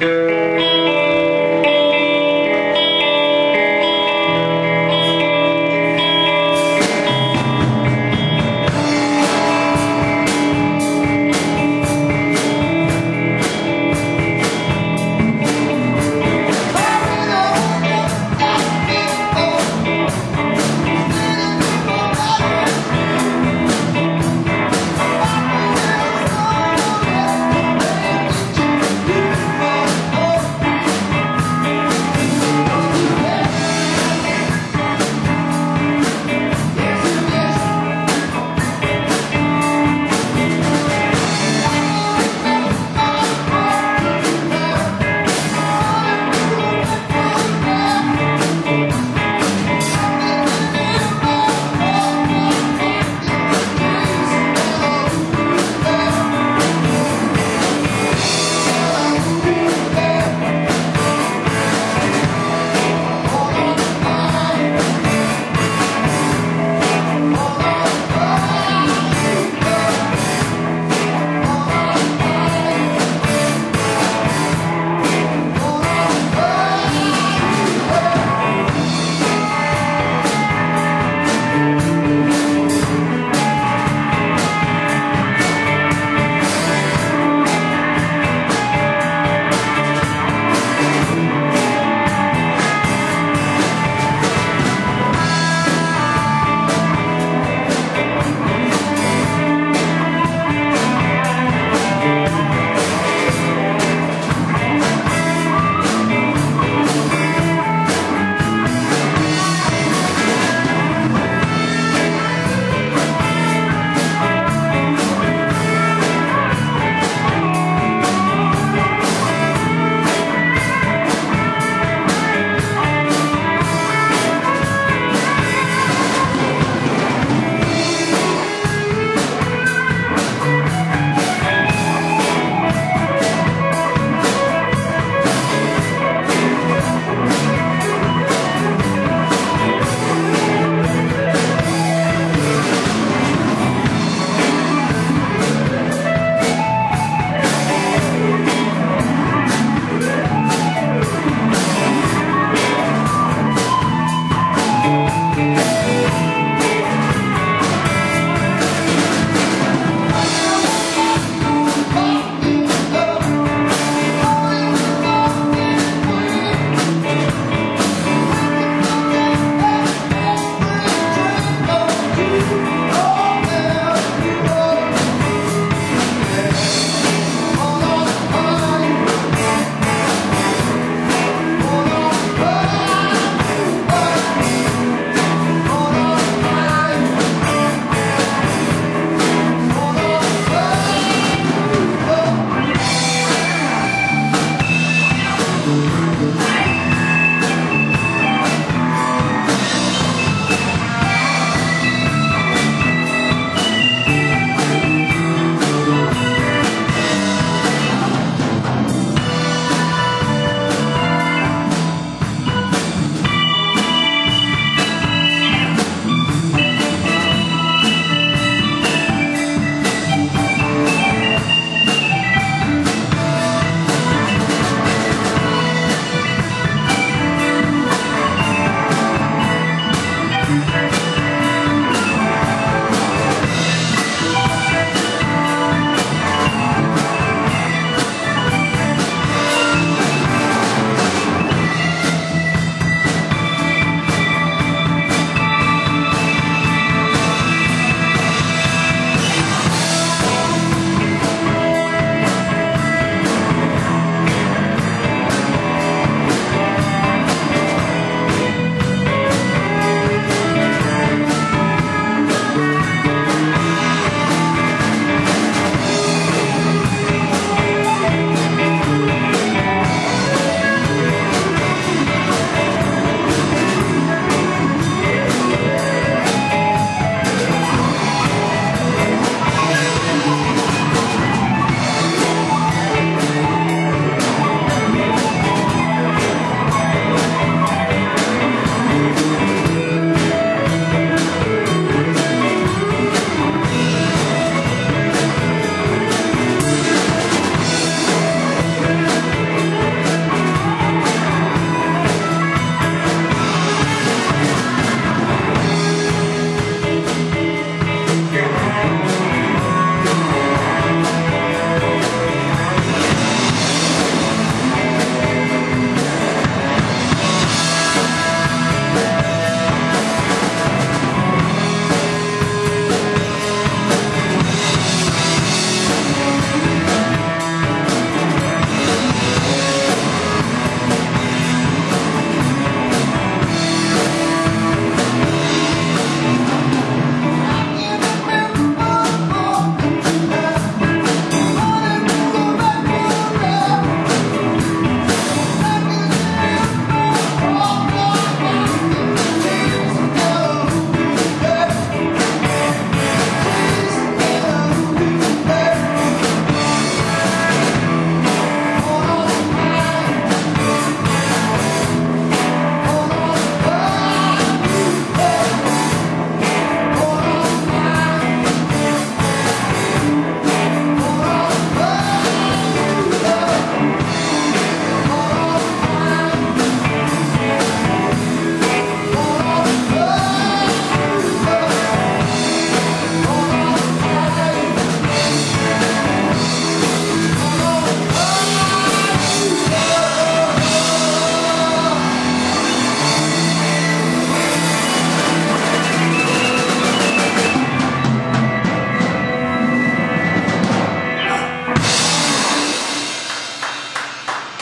Yeah.